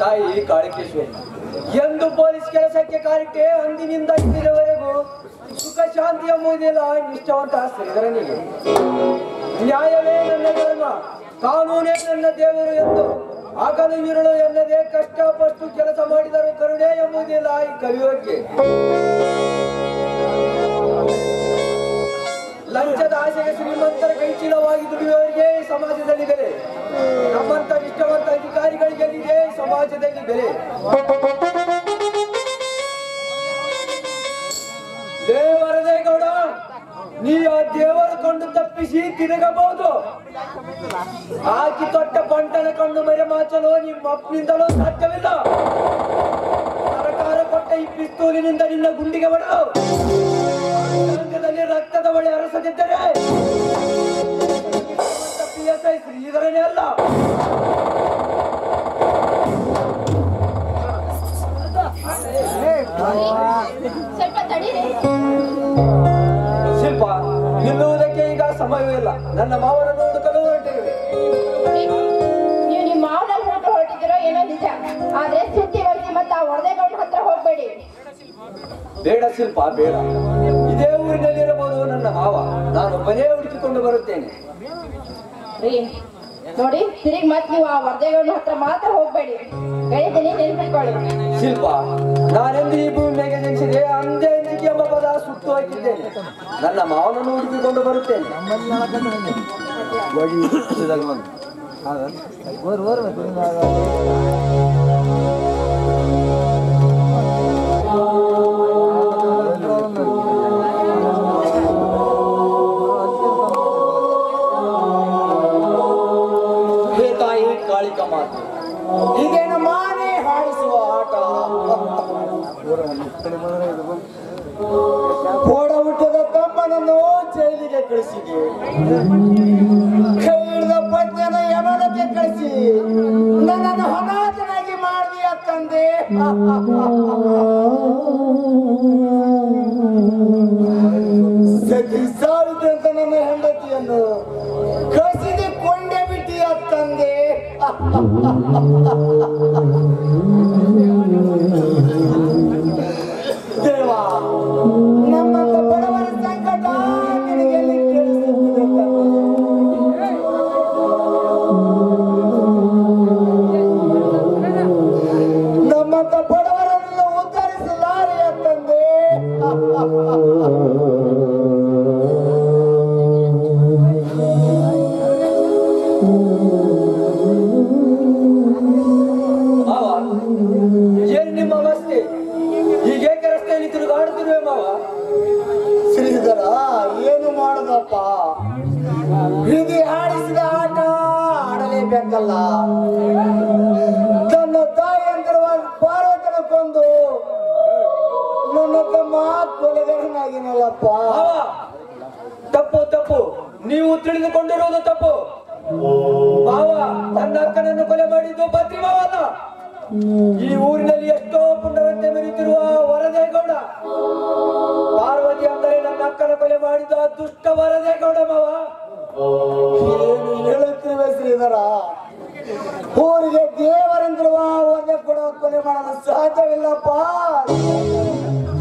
ತಾಯಿ ಕಾಳಿಕೇಶ್ವರಿ, ಎಂದು ಪೊಲೀಸ್ ಕೆಲಸಕ್ಕೆ ಕಾರಿಟ್ಟೆ ಅಂದಿನಿಂದ ಇಂದಿನವರೆಗೂ ಸುಖ, ಶಾಂತಿ ಎಂಬುದಿಲ್ಲ ನಿಷ್ಠವಂತ ಶ್ರೀಧರನಿಗೆ ನ್ಯಾಯವೇ ನನ್ನ ಧರ್ಮ, ಕಾನೂನೇ ನನ್ನ ದೇವರು ಎಂದು ಆಗಲು ಇರುಳು ಎನ್ನದೇ ಕಷ್ಟಪಟ್ಟು ಕೆಲಸ ಮಾಡಿದರೂ ಕರುಣೆ ಎಂಬುದಿಲ್ಲ ಈ ಕಲಿಯೋಕೆ ಲಂಚದ ಆಸೆಗೆ ಶ್ರೀಮಂತರ ಕೈಚೀಲವಾಗಿ ದುಡಿಯುವವರಿಗೆ ಸಮಾಜದಲ್ಲಿ ಬೆಲೆ. ನಮ್ಮಂತ ನಿಷ್ಠವಂತ ಅಧಿಕಾರಿಗಳಿಗೆ ಸಮಾಜದಲ್ಲಿ ಬೆಲೆ. ದೇವರದೇ ಗೌಡ, ನೀ ಆ ದೇವರ ಕೊಂಡು ತಪ್ಪಿಸಿ ತಿರುಗಬಹುದು. ಆಕಿ ತೊಟ್ಟ ಪಂಟನ ಕಂಡು ಮರೆ ಮಾಚಲು ನಿಮ್ಮ ಸಾಧ್ಯವಿಲ್ಲ. ಸರ್ಕಾರ ಕೊಟ್ಟ ಈ ಪಿಸ್ತೂಲಿನಿಂದ ನಿನ್ನ ಗುಂಡಿಗೆ ಹೊಡೆದು ಅಂಗದಲ್ಲಿ ರಕ್ತದ ಬಳಿ ಹರಸದಿದ್ದರೆ ಪಿ ಎಸ್ ಐ ಶ್ರೀಧರನೇ ಅಲ್ಲ. ಶಿಲ್ಪ ನಿಲ್ಲುವುದಕ್ಕೆ ಈಗ ಸಮಯವಿಲ್ಲ ನನ್ನ ಮಾವನನ್ನು ಹುಡುಕಲು ಹೊರಟಿರುವೆ ನೀವು ನಿಮ್ಮ ಹೊರಟಿದ್ದೀರೋ ಏನೋ ನಿಜ. ಆದ್ರೆ ಸುದ್ದಿ ಮತ್ತೆ ಆ ಹತ್ರ ಹೋಗ್ಬೇಡಿ. ಬೇಡ ಶಿಲ್ಪ ಬೇಡ. ಮಾವ ನಾನು ಮನೆ ಹುಡುಕಿಕೊಂಡು ಬರುತ್ತೇನೆ. ರೀ ನೋಡಿ ತಿರುಗಿ ಮತ್ತೆ ನೀವು ಆ ವರದೇಗೌಡ ಹತ್ರ ಮಾತ್ರ ಹೋಗ್ಬೇಡಿ. ಹೇಳಿದ್ದೀನಿ ನೆನ್ಪಿಟ್ಕೊಳ್ಳಿ. ಶಿಲ್ಪ ನಾನೆಂದು ಈ ಭೂಮಿಗೆ ಮೇಲೆ ಜನಿಸಿದೆ ಅಂದೇ ಎಂಬ ಪದ ಸುತ್ತು ಹಾಕಿದ್ದೇನೆ. ನನ್ನ ಮಾವನನ್ನು ಹುಡುಕಿಕೊಂಡು ಬರುತ್ತೇನೆ. ಹೇ ಮಾತು ಹೀಗೇನು ಹಾಯಿಸುವ ಆಟ. ಓಡ ಹುಟ್ಟದ ತಮ್ಮನನ್ನು ಜೈಲಿಗೆ ಕಳಿಸಿದೆ. ಕೈ ಹಿಡಿದ ಪತ್ನಿಯನ್ನ ಯಮನಕ್ಕೆ ಕಳಿಸಿ, ನನ್ನನ್ನು ಅನಾಥನಾಗಿ ಮಾಡಿದೆಯ ತಂದೆ? ಸತಿ ಸಾವಿದೆ ಅಂತ ನನ್ನ ಹೆಂಡತಿಯನ್ನು ಕಸಿದು ಕೊಂಡೆ ಬಿಟ್ಟಿಯ ತಂದೆ. Oh, ಆಡಲೇಬೇಕಲ್ಲ ತನ್ನ ತಾಯಿ ಅಂದಿರುವ ಪಾರ್ವತನ ಕೊಂದು, ನನ್ನ ತಮ್ಮ ಕೊಲೆಗಾರನಾಗಿನಲ್ಲಪ್ಪ ತಪ್ಪು ತಪ್ಪು. ನೀವು ತಿಳಿದುಕೊಂಡಿರುವುದು ತಪ್ಪು. ಮಾವ ನನ್ನ ಅಕ್ಕನನ್ನು ಕೊಲೆ ಮಾಡಿದ್ದು ಪತ್ರಿ ಈ ಊರಿನಲ್ಲಿ ಎಷ್ಟೋ ಪುಂಡರಂತೆ ಮೆರೆಯುತ್ತಿರುವ ವರದೇಗೌಡ. ಪಾರ್ವತಿ ಅಂದರೆ ನನ್ನ ಅಕ್ಕನ ಕೊಲೆ ಮಾಡಿದ ದುಷ್ಟ ವರದೇಗೌಡ ಮಾವ ಏನು ಹೇಳುತ್ತಿರುವೆ ಶ್ರೀಧರ ಊರಿಗೆ ದೇವರೆಂದಿರುವ ಒದೆ ಕೊಡುವ ಕೊಲೆ ಮಾಡಲು ಸಾಧ್ಯವಿಲ್ಲಪ್ಪ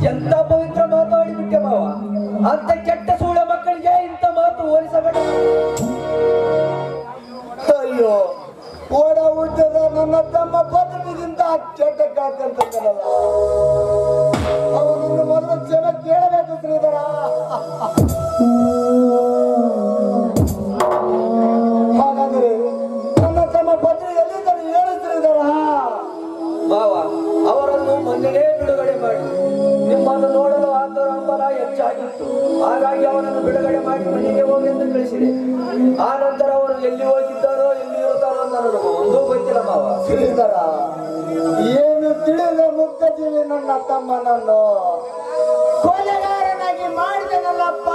ಎಂತ ಪವಿತ್ರ ಮಾತಾಡಿಬಿಟ್ಟೆ ಮಾವ? ಅಂತ ಕೆಟ್ಟ ಸೂಳ ಮಕ್ಕಳಿಗೆ ಇಂಥ ಮಾತು ಹೋಲಿಸಬೇಡ. ಅಯ್ಯೋ, ಓಡ ಹುಟ್ಟದ ನನ್ನ ತಮ್ಮ ಬದುಕಿಗಿಂತ ಕೆಟ್ಟ ಕಾಕಂತಲ್ಲ ಅವನನ್ನು ಮೊದಲು ಜನ ಕೇಳಬೇಕು ಶ್ರೀಧರ. ಕಳಿಸಿದೆ ಆ ನಂತರ ಅವರು ಎಲ್ಲಿ ಹೋಗಿದ್ದಾರೋ ಎಲ್ಲಿ ಇರುತ್ತಾರೋ ಅಂತ ನನಗೆ ಒಂದೂ ಗೊತ್ತಿಲ್ಲ ಮಾವ. ಶ್ರೀಧರ ಏನು ತಿಳಿದ ಮುಕ್ತ ಜೀವಿ ನನ್ನ ತಮ್ಮನನ್ನು ಕೊಲೆಗಾರನಾಗಿ ಮಾಡಿದನಲ್ಲಪ್ಪ?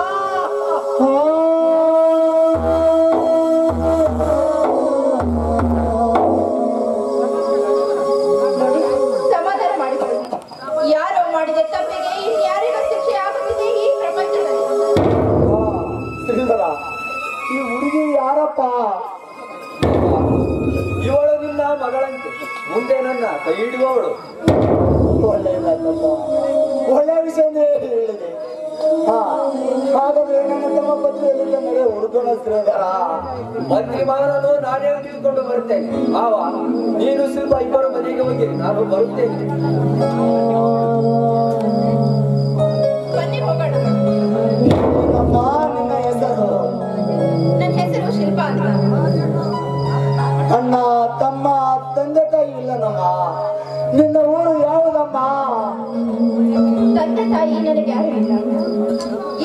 ಹುಡುಗಿ ಇವಳು ನಿನ್ನ ಮಗಳಂತೆ. ಮುಂದೆ ನನ್ನ ಕೈ ಹಿಡಿಯುವವಳು. ಒಳ್ಳೆಯದಲ್ಲಪ್ಪ ಒಳ್ಳೆಯ ವಿಷಯ ಹೇಳಿದೆ. ಹಾ ತಮ್ಮ ಮಂತ್ರಿ ಮಗನನ್ನು ನಾನೇ ತಿಳಿದುಕೊಂಡು ಬರ್ತೇನೆ ಆವ ನೀನು ಸ್ವಲ್ಪ ಇಬ್ಬರು ಮನೆಗೆ ಹೋಗಿ ನಾನು ಬರುತ್ತೇನೆ. ನನಗೆ ಯಾರು ಇಲ್ಲ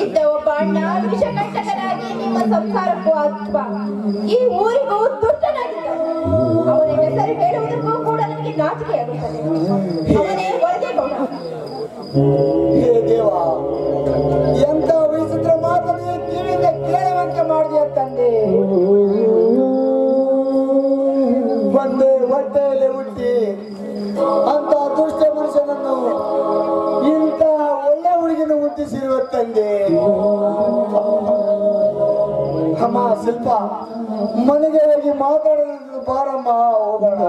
ಇದ್ದ ಒಬ್ಬ ಅಣ್ಣ ವಿಷಕಂಟಕನಾಗಿ ನಿಮ್ಮ ಸಂಸಾರಕ್ಕೂ ಅಥವಾ ಈ ಊರಿಗೂ ದುಷ್ಟನಾಗಿದ್ದ. ಅವನ ಹೆಸರು ಹೇಳುವುದಕ್ಕೂ ಕೂಡ ನನಗೆ ನಾಚಿಕೆಯಾಗುತ್ತದೆ ಅವನೇ ಹೊರಗೆ ಗೌಡ ಎಂತ ವಿಚಿತ್ರ ಮಾತನ್ನು ಕಿವಿಯಿಂದ ಕೇಳುವಂತೆ ಮಾಡಿದೆಯ ತಂದೆ. ಒಂದೇ ಹೊಟ್ಟೆಯಲ್ಲಿ ಹುಟ್ಟಿ ಶಿಲ್ಪ. ಮನೆಗೆ ಹೋಗಿ ಮಾತಾಡೋದು ಬಾರಮ್ಮ ಹೋಗೋಣ